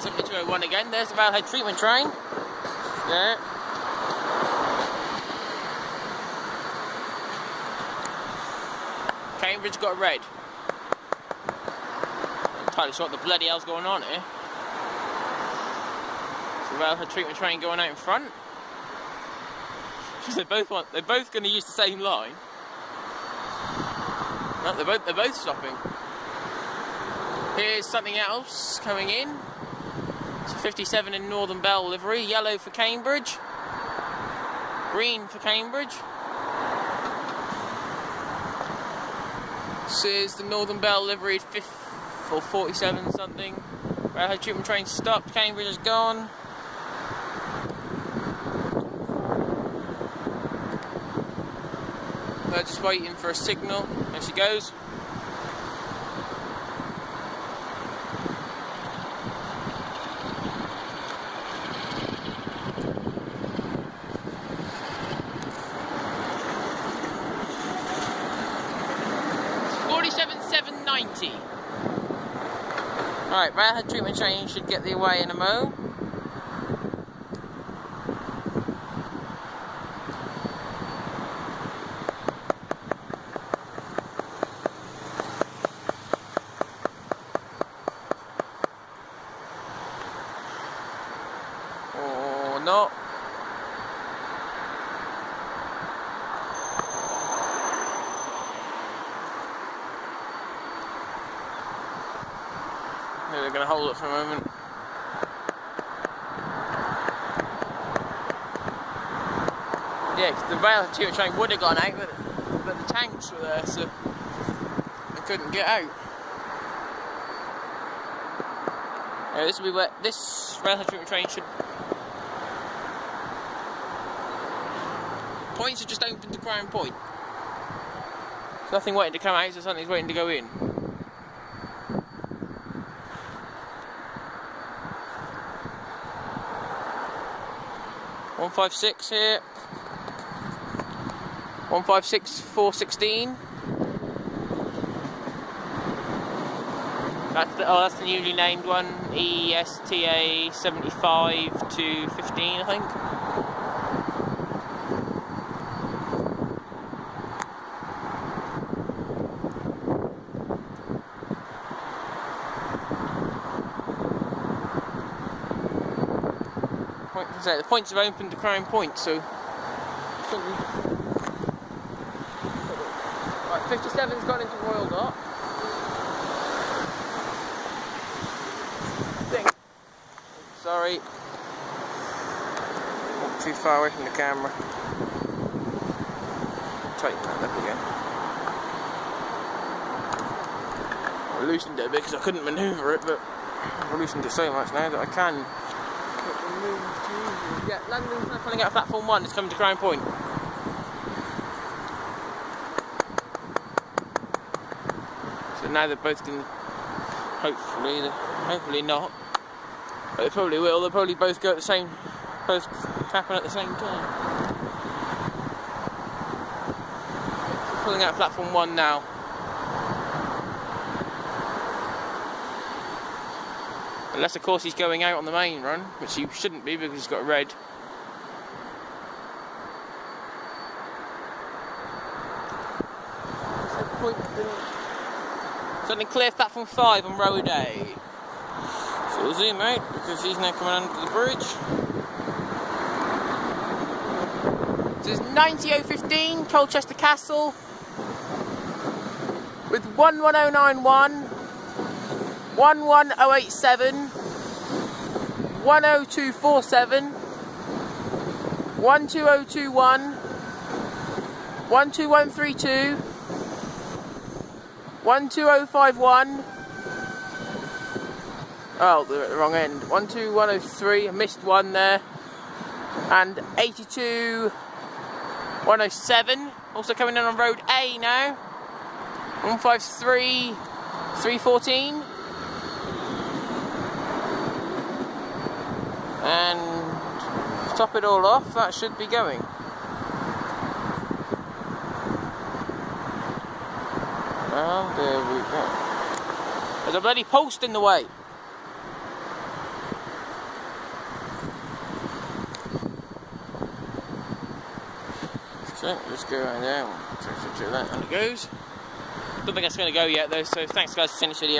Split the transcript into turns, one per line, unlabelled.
7201 again. There's the Railhead treatment train. There. Cambridge got red. Entirely sure what the bloody hell's going on here. So Railhead treatment train going out in front. they both want they're both gonna use the same line. No, they're both they're both stopping. Here's something else coming in. It's a 57 in Northern Belle livery, yellow for Cambridge, green for Cambridge. This is the Northern Belle livery, 5 or 47 something. Railhead treatment train stopped, Cambridge is gone. They're just waiting for a signal. There she goes. Forty-seven seven ninety. Right, Railhead treatment train should get the away in a mo. Or not. They're going to hold it for a moment. Yeah, 'cause the rail tube train would have gone out, but, but the tanks were there, so they couldn't get out. Yeah, this will be where this rail treatment train should. Points are just open to Crown Point. There's nothing waiting to come out, so something's waiting to go in. One five six here. One five six four sixteen. That's the, oh, that's the newly named one. ESTA seventy five to fifteen, I think. Point, so the points have opened to Crown Point, so. Right, 57's gone into Royal Dock. Think. Sorry. Not too far away from the camera. Tighten that up again. I loosened it a bit because I couldn't manoeuvre it, but I've loosened it so much now that I can. Yeah, London's now pulling out of platform one, it's coming to Crown Point. So now they're both going to, hopefully, hopefully not, but they probably will, they'll probably both go at the same, both happen at the same time. Pulling out of platform one now. Unless, of course, he's going out on the main run, which he shouldn't be because he's got red. Something clear platform 5 on road A. So we'll zoom out because he's now coming under the bridge. This is 90015 Colchester Castle with 11091. 11087 10247 12021 12132 12051 Oh, oh, oh they're at oh the wrong end. 12103, I missed one there. And 82107, also coming in on road A now. 153 314. top it all off, that should be going. And there we go. There's a bloody post in the way. So, let's go right there. There it goes. Don't think it's going to go yet though, so thanks guys for seeing this video.